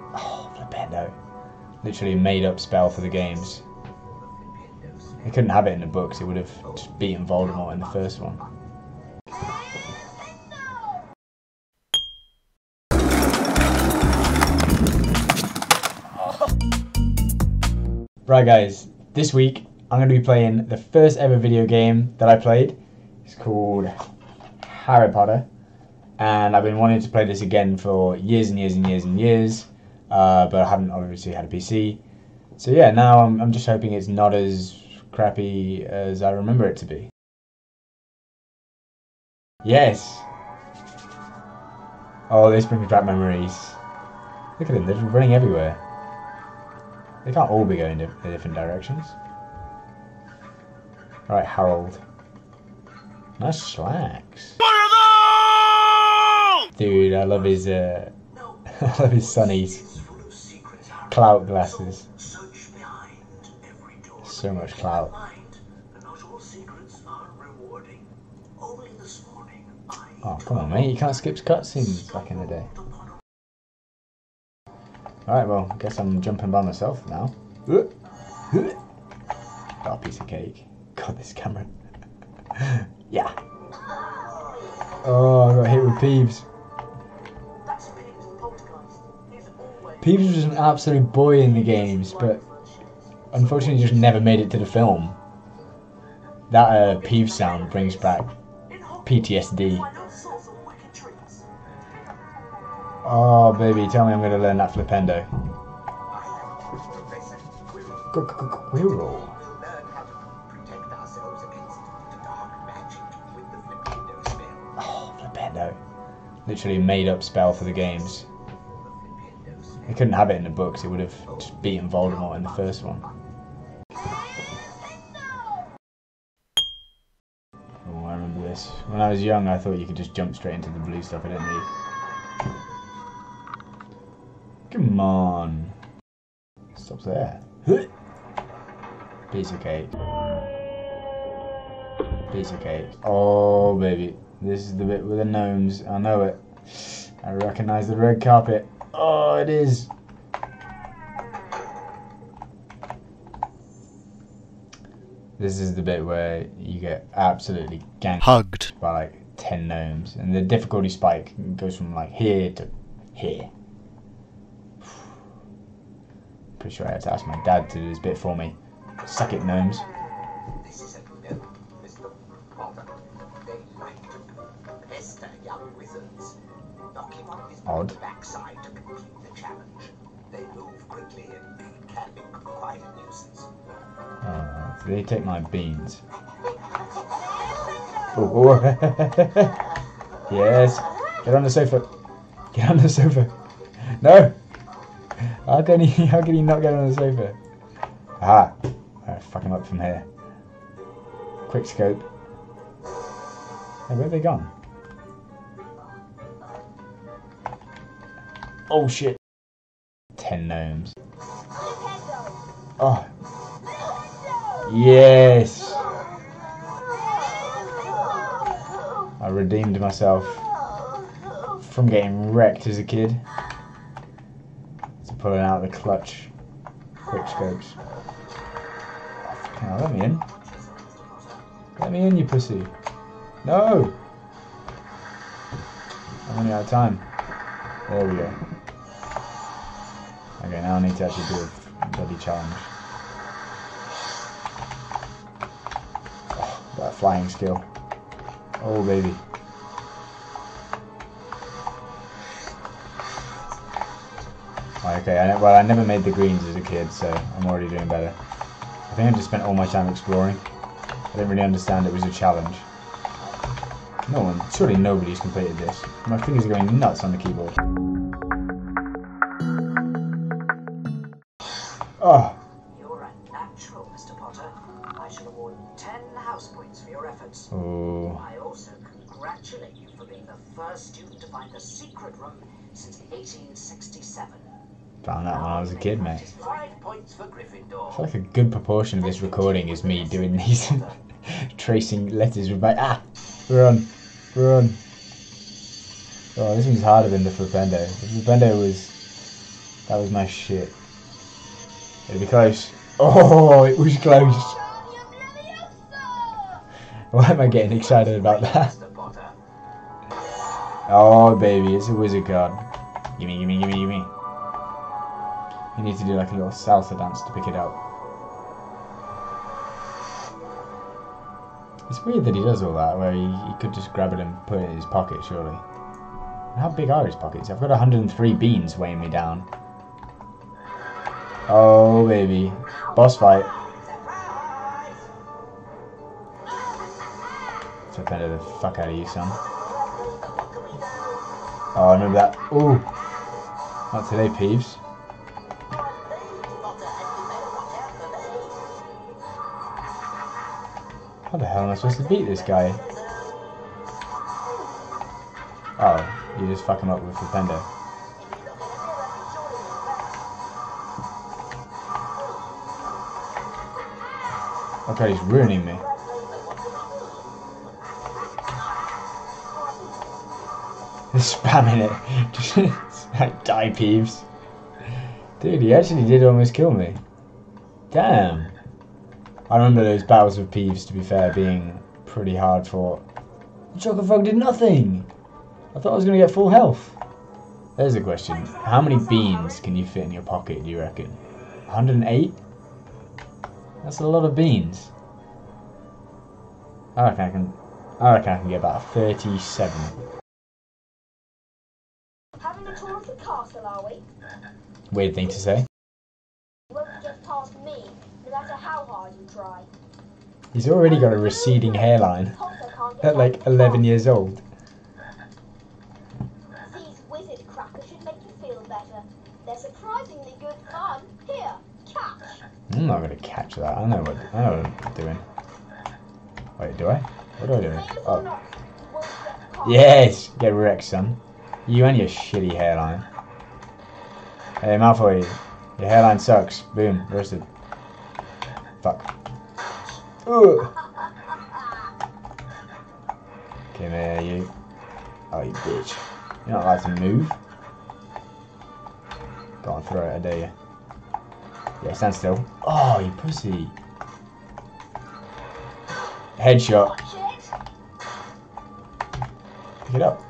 Oh, Flipendo. Literally made up spell for the games. They couldn't have it in the books, it would have just beaten Voldemort in the first one. Right guys, this week I'm going to be playing the first ever video game that I played. It's called Harry Potter. And I've been wanting to play this again for years and years and years and years. Uh, but I haven't obviously had a PC. So yeah, now I'm, I'm just hoping it's not as crappy as I remember it to be. Yes! Oh, this brings back memories. Look at them, they're running everywhere. They can't all be going in different directions. Right, Harold. Nice slacks. Dude, I love his uh love his sunnies. Clout glasses. So much clout. Oh, come on, mate. You can't skip cutscenes back in the day. Alright, well, I guess I'm jumping by myself now. Got a piece of cake. God, this camera. yeah. Oh, I got hit with Peeves. Peeves was an absolute boy in the games, but unfortunately just never made it to the film. That uh, Peeves sound brings back PTSD. Oh, baby, tell me I'm going to learn that flipendo. Quirrell. Oh, flipendo. Literally made up spell for the games. They couldn't have it in the books, it would have just beaten Voldemort in the first one. Oh, I remember this. When I was young, I thought you could just jump straight into the blue stuff I didn't need. Come on. Stops there. Piece of cake. Piece of cake. Oh, baby. This is the bit with the gnomes. I know it. I recognize the red carpet. Oh, it is. This is the bit where you get absolutely ganked hugged by like 10 gnomes. And the difficulty spike goes from like here to here. Pretty sure I had to ask my dad to do this bit for me. Suck it, gnomes. Odd. Uh, they take my beans. Oh, yes. Get on the sofa. Get on the sofa. No. How can he? How can he not get on the sofa? Ah. Right, fuck him up from here. Quick scope. Hey, where have they gone? Oh shit. Ten gnomes. Oh. Yes. I redeemed myself from getting wrecked as a kid. To pulling out the clutch quick scopes. Oh, let me in. Let me in, you pussy. No! I'm running out of time. There we go. I need to actually do a bloody challenge. Oh, that flying skill. Oh, baby. Okay, I, well, I never made the greens as a kid, so I'm already doing better. I think I just spent all my time exploring. I didn't really understand it was a challenge. No one, surely nobody's completed this. My fingers are going nuts on the keyboard. Oh. You're a natural, Mr. Potter. I shall award 10 house points for your efforts. Oh. I also congratulate you for being the first student to find the secret room since 1867. Found that when I was a kid, mate. Five points for Gryffindor. I feel like a good proportion of this recording is me doing these, tracing letters with my ah, run, run. Oh, this one's harder than the Flipendo. The Flipendo was That was my shit. It'll be close. Oh, it was close. Why am I getting excited about that? Oh, baby, it's a wizard card. Gimme, gimme, gimme, gimme. You need to do like a little salsa dance to pick it up. It's weird that he does all that, where he, he could just grab it and put it in his pocket, surely. How big are his pockets? I've got 103 beans weighing me down. Oh, baby. Boss fight. So offended the fuck out of you, son. Oh, I remember that. Ooh. Not today, Peeves. Better. How the hell am I supposed to beat this guy? Oh, you just fuck him up with the pendo. God, he's ruining me. He's spamming it. Just like, die, Peeves. Dude, he actually did almost kill me. Damn. I remember those battles with Peeves, to be fair, being pretty hard fought. Chocolate Frog did nothing! I thought I was going to get full health. There's a question. How many beans can you fit in your pocket, do you reckon? 108? That's a lot of beans. I reckon I can, I reckon I can get about 37. Having a tour of the castle, are we? Weird thing to say. You won't get past me, no matter how hard you try. He's already got a receding hairline Potter can't get at like 11 years old. These wizard crackers should make you feel better. They're surprisingly good fun. Here, catch. I'm not gonna catch that. I know what I know what I'm doing. Wait, do I? What do I do? Oh, not, you won't get caught. yes! Get wrecked, son. You and your shitty hairline. Hey, Malfoy, your hairline sucks. Boom, roasted. Fuck. Ugh. Come here, you. Oh, you bitch. You're not allowed to move. Go on, throw it, I dare you. Yeah, stand still. Oh, you pussy. Headshot. Pick it up.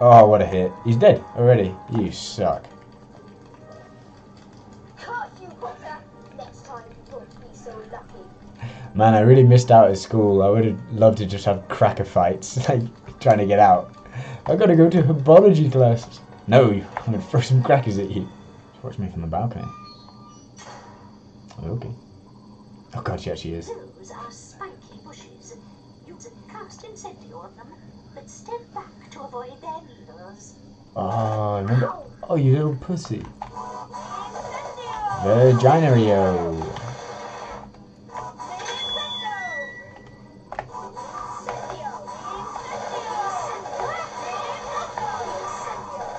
Oh, what a hit. He's dead already. You suck. Can't you, Potter? Next time you won't be so lucky. Man, I really missed out at school. I would have loved to just have cracker fights, like trying to get out. I gotta go to herbology class. No, I'm gonna throw some crackers at you. Just watch me from the balcony. Okay. Oh god, yeah, she is. Those are spiky bushes. You a cast incendio on them, but step back to avoid their needles. Oh, I remember. Oh, you little pussy. Vaginario.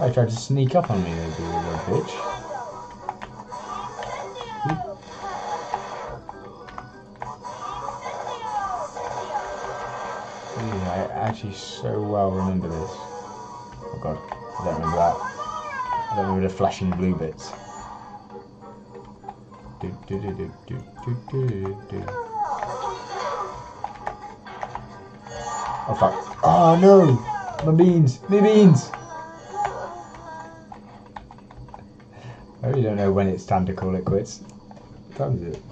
I tried to sneak up on me, you little bitch. Actually so well remember this. Oh god, I don't remember that. I don't remember the flashing blue bits. Do, do, do, do, do, do, do. Oh fuck. Oh no! My beans! My beans! I really don't know when it's time to call it quits. What time is it?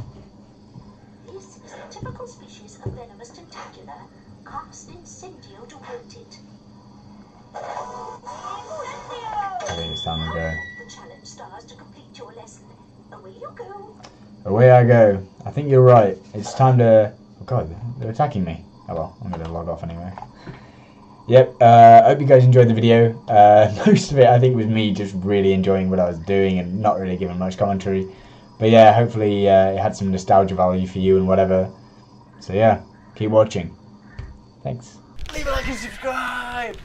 This is a typical species of venomous tentacula. Cast incendio to wilt it. I think it's time to go. The challenge stars to complete your lesson. Away you go. Away I go. I think you're right. It's time to. Oh god, they're attacking me. Oh well, I'm gonna log off anyway. Yep. Uh, I hope you guys enjoyed the video. Uh, most of it, I think, was me just really enjoying what I was doing and not really giving much commentary. But yeah, hopefully uh, it had some nostalgia value for you and whatever. So yeah, keep watching. Thanks. Leave a like and subscribe.